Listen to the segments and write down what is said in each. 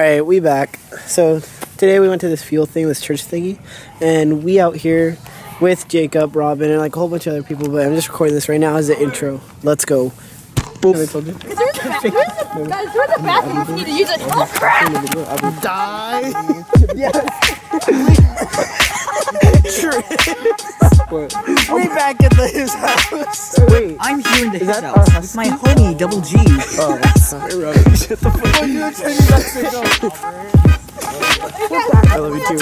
All right, we back. So today we went to this fuel thing, this church thingy, and we out here with Jacob, Robin, and like a whole bunch of other people. But I'm just recording this right now as the intro. Let's go. Boom. I told you. There's a bathroom. Guys, there's a bathroom if you need to use it. Oh crap! Die. we back at the, his house. Wait. I'm here in the his house our with my homie Double G. Oh, sorry, Robin. Shut the fuck up. I love you too.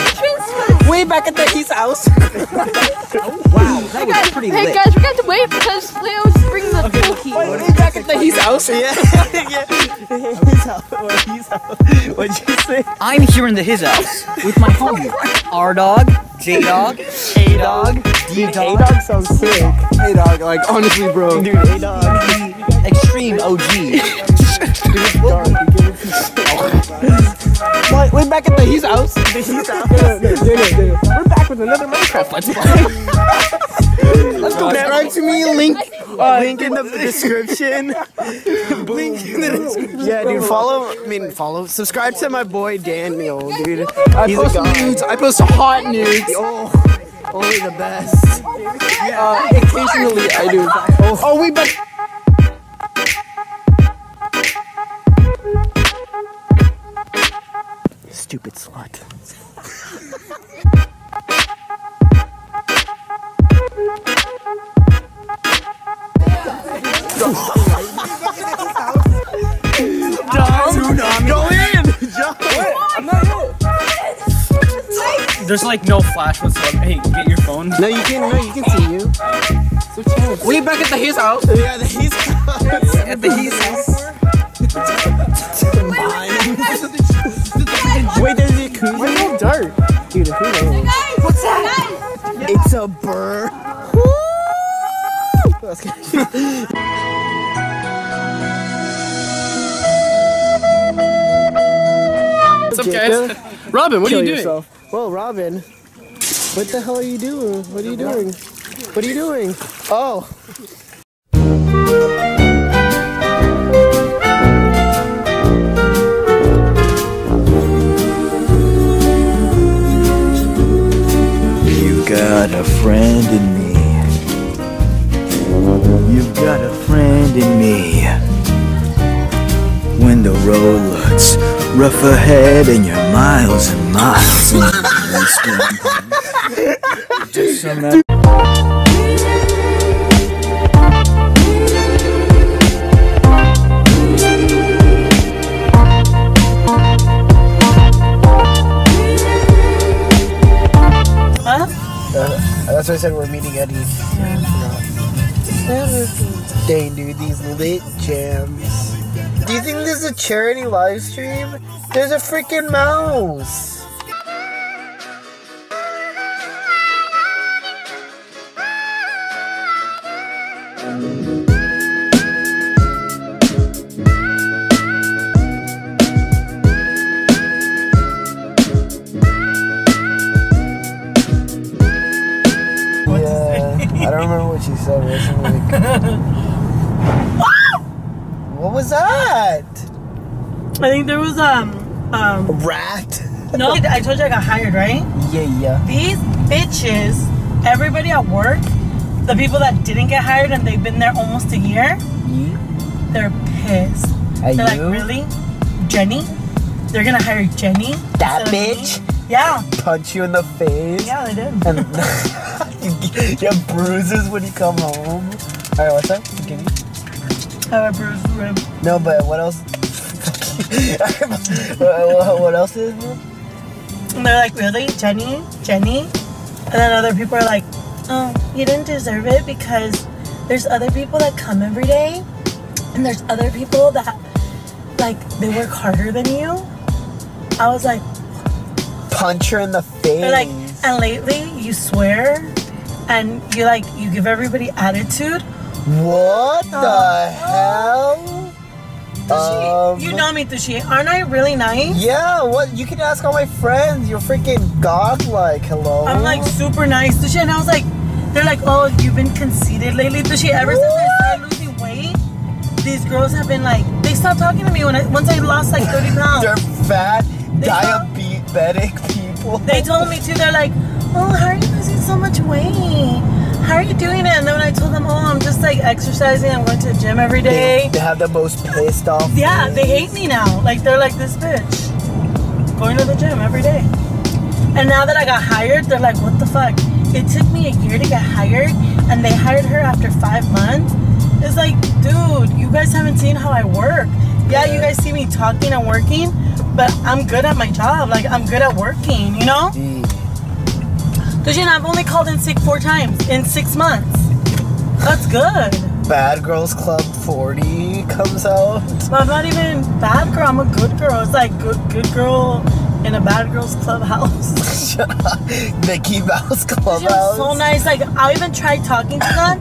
Way back at the his house. Oh, wow, that was pretty Hey lit. guys, we're gonna wait because Leo's bringing the full heat. Way back at the his house. Yeah. yeah. His house. What his house. What'd you say? I'm here in the his house with my homie R Dog, J Dog, A Dog, D A Dog, dog sounds sick. A dog, like honestly, bro. Dude, A dog. Extreme OG. Wait, way back at the he's house. The his house. We're back with another Minecraft Let's Play. Let's go. Subscribe to me. Link. Uh, link in the description. link in the description. Yeah, dude. Follow. I mean, follow. Subscribe to my boy Daniel, dude. I post nudes. I post hot nudes. Oh, only the best. Uh, occasionally I do. Oh, oh we back. Stupid slut. There's like no flash whatsoever. Hey, get your phone. No, you can. No, you can see you. We back at the his house. Yeah, the he's At the his house. Wait, there's a jacuzzi. Why so dark? Dude, who knows? What's that? It's a burr. Let's guys? Robin, what are Kill you doing? yourself. Well, Robin, what the hell are you doing? What are you doing? What are you doing? Oh. You got a friend in me. Rough ahead and you're miles and miles and miles Just That's why I said we're meeting Eddie. Dang, dude, these lit jams. Do you think this is a charity live stream? There's a freaking mouse. Yeah, I don't remember what she said. like- what was that? I think there was um A um rat? no I told you I got hired, right? Yeah, yeah. These bitches, everybody at work, the people that didn't get hired and they've been there almost a year, You? they're pissed. Are They're you? like, really? Jenny? They're gonna hire Jenny? That instead of me?" bitch? Yeah, Punch you in the face? yeah, they did. And you get bruises when you come home. Alright, what's up? Give me. Have a bruised rib. No, but what else? What, what else is it? And they're like, really? Jenny? Jenny? And then other people are like, oh, you didn't deserve it because there's other people that come every day and there's other people that, like, they work harder than you. I was like, Punch her in the face. they're like, and lately you swear and you like, you give everybody attitude. what the oh. hell? Um, you know me, Tushi. Aren't I really nice? Yeah, what? You can ask all my friends. You're freaking godlike. Hello. I'm like super nice, Tushi. And I was like, they're like, oh, you've been conceited lately, Tushi. Ever since I started losing weight, these girls have been like, they stopped talking to me when I once I lost like 30 pounds. They're fat, diabetic people. They told me too. They're like, "Oh, how are you losing so much weight? Just like exercising. I'm going to the gym every day. They, they have the most pissed off. Yeah, they hate me now. Like they're like this bitch going to the gym every day. And now that I got hired, they're like, "What the fuck?" It took me a year to get hired, and they hired her after five months. It's like, dude, you guys haven't seen how I work. Yeah, you guys see me talking and working, but I'm good at my job. Like I'm good at working, you know? Gee, Cause you know I've only called in sick four times in six months. That's good. Bad Girls Club 40 comes out. I'm not even bad girl. I'm a good girl. It's like good good girl in a bad girls clubhouse. Mickey Mouse Clubhouse. so nice. Like I'll even tried talking to them,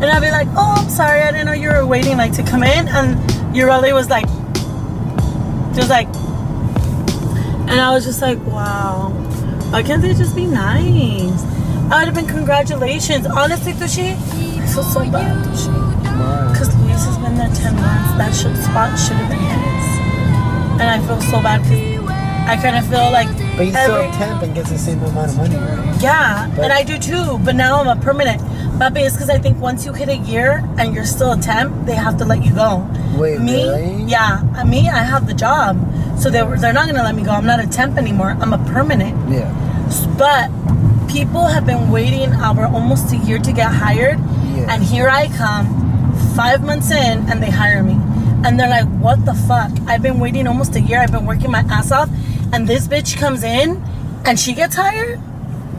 and I'd be like, "Oh, I'm sorry. I didn't know you were waiting like to come in." And Ureli was like, just like, and I was just like, "Wow, why can't they just be nice?" I would have been congratulations. Honestly, Tushi, feel so bad. Because Luis has been there 10 months. That should, spot should have been his. And I feel so bad because I kind of feel like. But he's still every- a temp and gets the same amount of money, right? Yeah, But- and I do too. But now I'm a permanent. But it's because I think once you hit a year and you're still a temp, they have to let you go. Wait, me, really? yeah, uh, me, I have the job, so they were, they're not gonna let me go. I'm not a temp anymore. I'm a permanent. Yeah. But people have been waiting over almost a year to get hired. And here I come, five months in, and they hire me. And they're like, what the fuck? I've been waiting almost a year. I've been working my ass off, and this bitch comes in, and she gets hired.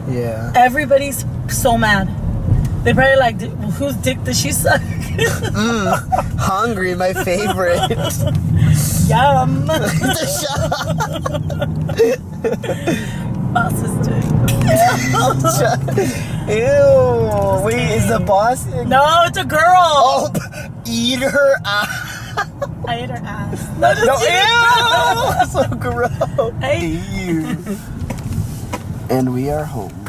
Yeah. Everybody's so mad. They probably like, "D- whose dick does she suck? mm, Hungry, my favorite. Yum. Boss's dick. Ew. Wait, is the boss? No, it's a girl. Oh, eat her ass. I ate her ass. No, just No, ew. so gross. Hey. Ew. And we are home.